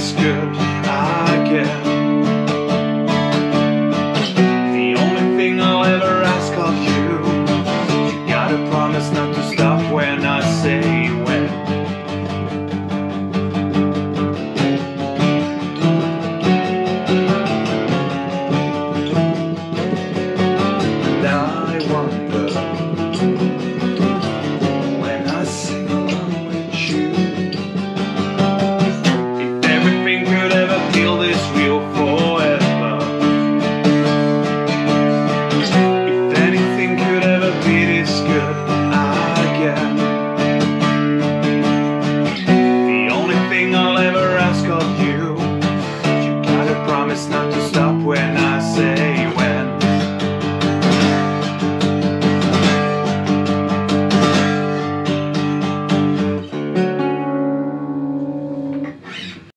as good I get. The only thing I'll ever ask of you, you gotta promise not to stop when I say when. And I wonder.